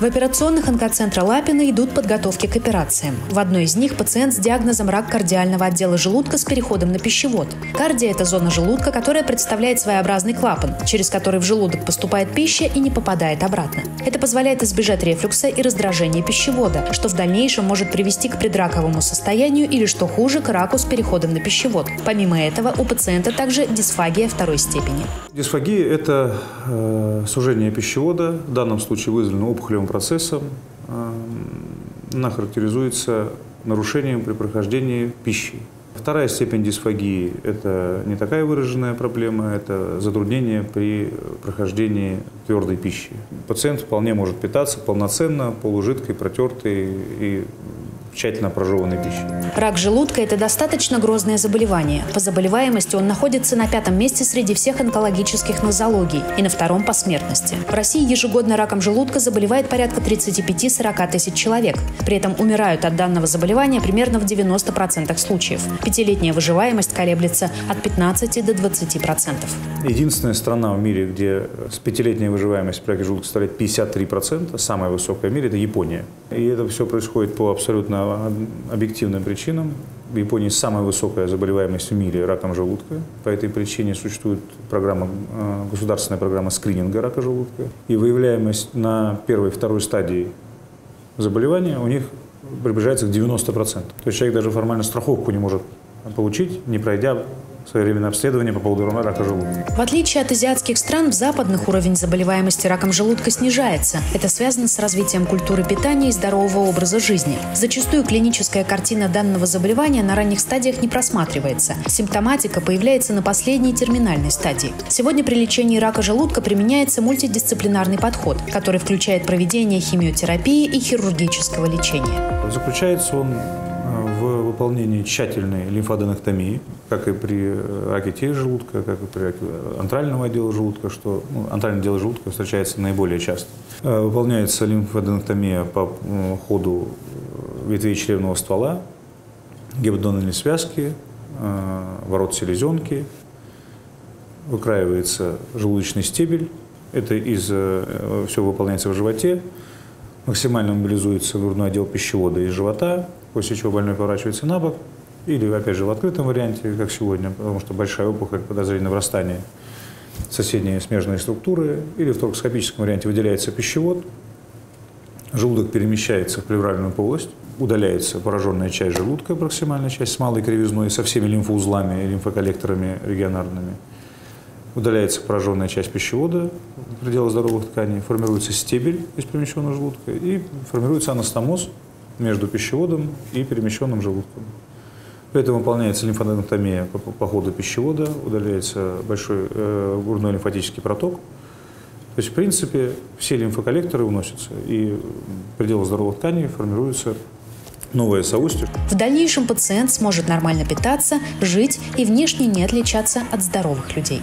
В операционных онкоцентра Лапина идут подготовки к операциям. В одной из них пациент с диагнозом рак кардиального отдела желудка с переходом на пищевод. Кардия – это зона желудка, которая представляет своеобразный клапан, через который в желудок поступает пища и не попадает обратно. Это позволяет избежать рефлюкса и раздражения пищевода, что в дальнейшем может привести к предраковому состоянию или, что хуже, к раку с переходом на пищевод. Помимо этого, у пациента также дисфагия второй степени. Дисфагия – это э, сужение пищевода, в данном случае вызвано опухолевым процессом. Э, она характеризуется нарушением при прохождении пищи. Вторая степень дисфагии – это не такая выраженная проблема, это затруднение при прохождении твердой пищи. Пациент вполне может питаться полноценно, полужидкой, протертой и тщательно прожеванной пищи. Рак желудка – это достаточно грозное заболевание. По заболеваемости он находится на пятом месте среди всех онкологических нозологий и на втором по смертности. В России ежегодно раком желудка заболевает порядка 35-40 тысяч человек. При этом умирают от данного заболевания примерно в 90% случаев. Пятилетняя выживаемость колеблется от 15 до 20%. Единственная страна в мире, где с пятилетней выживаемость при раке желудка составляет 53%, самая высокая в мире – это Япония. И это все происходит по абсолютно объективным причинам. В Японии самая высокая заболеваемость в мире раком желудка. По этой причине существует программа, э, государственная программа скрининга рака желудка. И выявляемость на первой и второй стадии заболевания у них приближается к 90%. То есть человек даже формально страховку не может получить, не пройдя своевременное обследование по поводу рака желудка. В отличие от азиатских стран, в западных уровень заболеваемости раком желудка снижается. Это связано с развитием культуры питания и здорового образа жизни. Зачастую клиническая картина данного заболевания на ранних стадиях не просматривается. Симптоматика появляется на последней терминальной стадии. Сегодня при лечении рака желудка применяется мультидисциплинарный подход, который включает проведение химиотерапии и хирургического лечения. Заключается он в выполнении тщательной лимфоденектомии, как и при раке тех желудка, как и при раке антрального отдела желудка, что ну, антральное отдел желудка встречается наиболее часто. Э, выполняется лимфоденектомия по ходу ветвей чревного ствола, гепатодональной связки, э, ворот селезенки, выкраивается желудочный стебель, это из, э, все выполняется в животе, максимально мобилизуется грудной отдел пищевода из живота, после чего больной поворачивается на бок, или, опять же, в открытом варианте, как сегодня, потому что большая опухоль, подозрение на врастание соседней смежной структуры, или в торкоскопическом варианте выделяется пищевод, желудок перемещается в плевральную полость, удаляется пораженная часть желудка, проксимальная часть с малой кривизной, со всеми лимфоузлами и лимфоколлекторами регионарными. Удаляется пораженная часть пищевода в пределах здоровых тканей, формируется стебель из перемещенного желудка и формируется анастомоз, между пищеводом и перемещенным желудком. При этом выполняется лимфоденектомия по, по ходу пищевода, удаляется большой э, грудной лимфатический проток. То есть, в принципе, все лимфоколлекторы уносятся, и в пределах здоровых тканей формируется новое соустье. В дальнейшем пациент сможет нормально питаться, жить и внешне не отличаться от здоровых людей.